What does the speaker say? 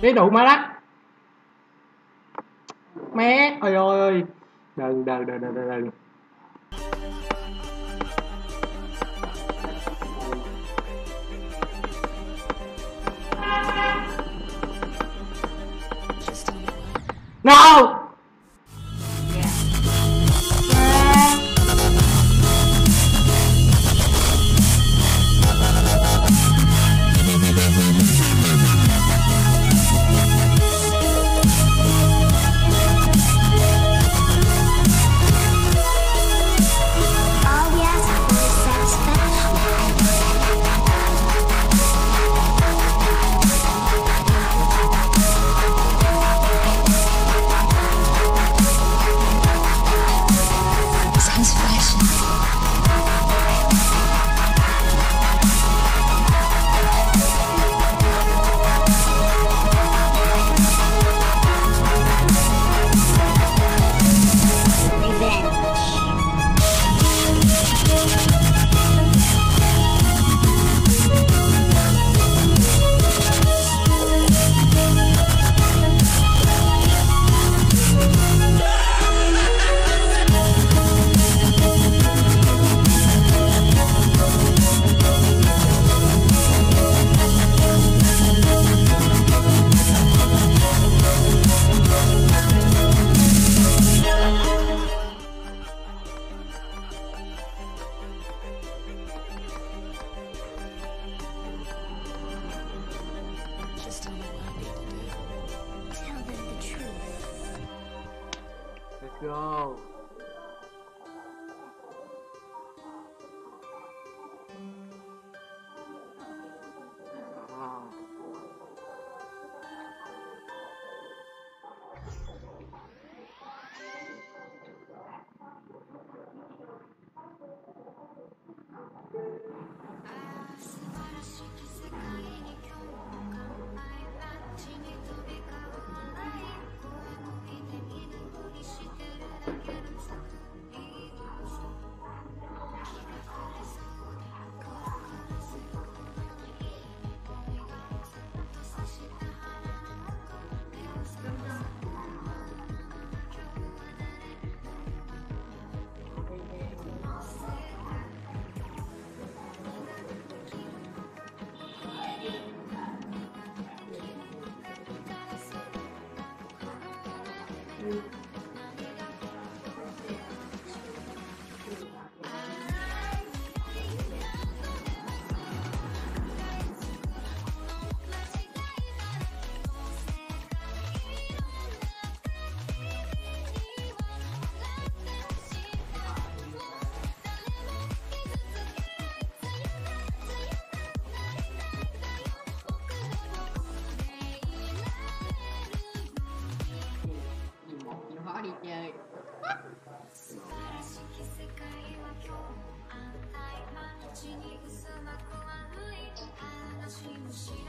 Đi đủ má đó. Mé Ôi ôi. Đừng đừng đừng đừng đừng đừng. No! Go Ah. 嗯。すばらしき世界は今日も安泰毎日にうすまく悪い。話をしよ